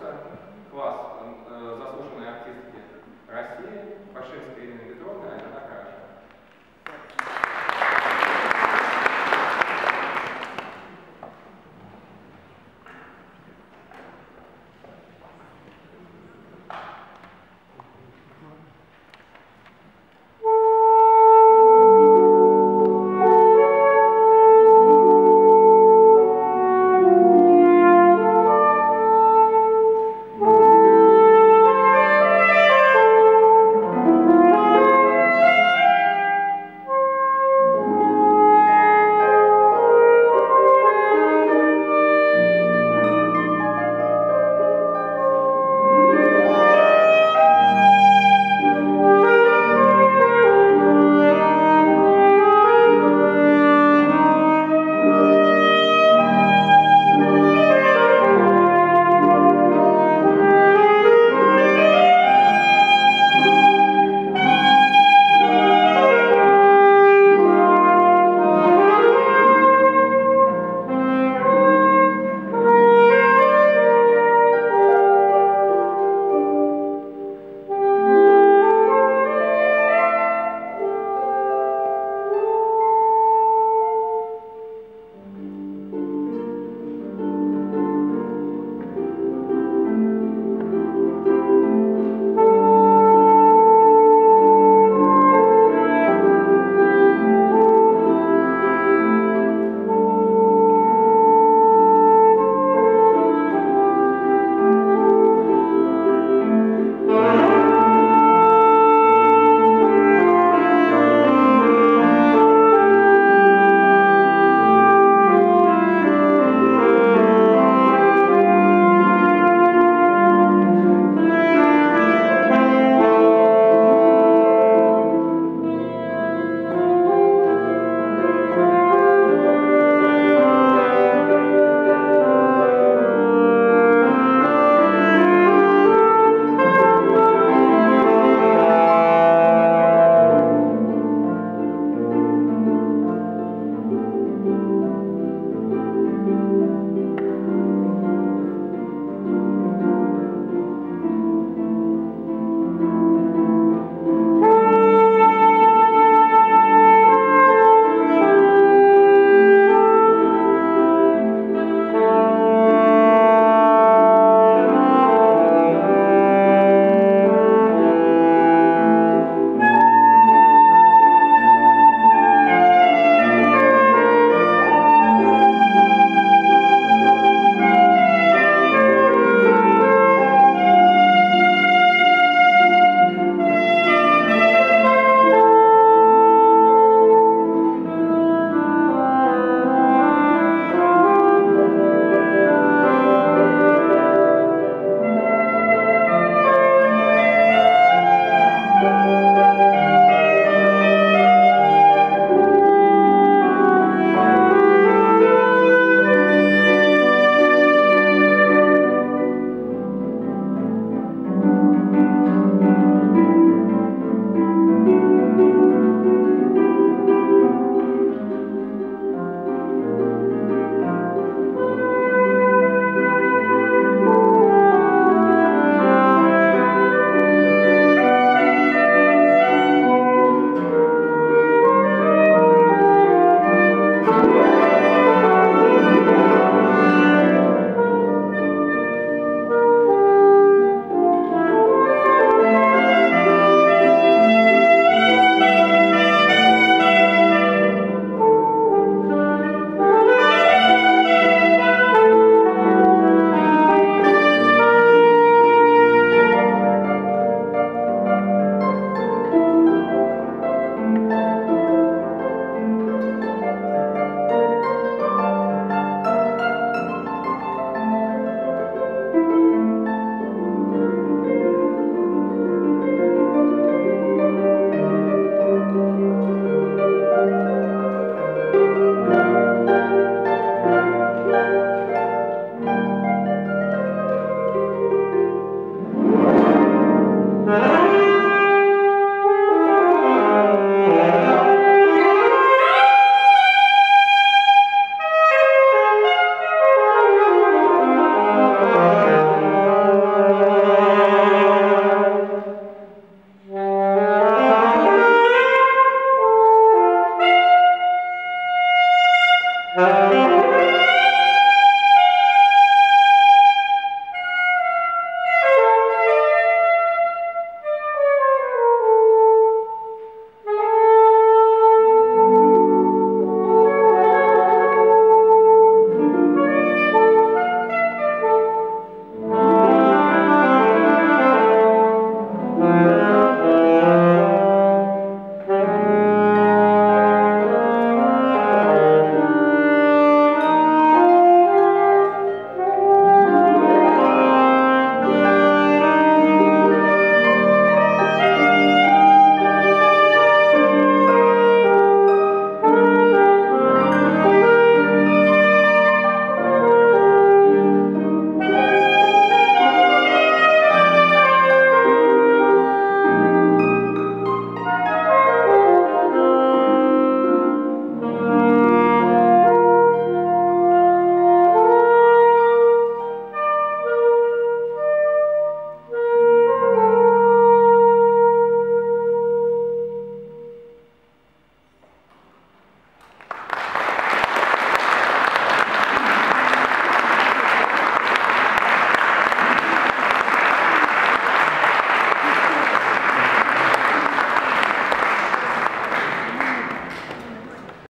курса, класс,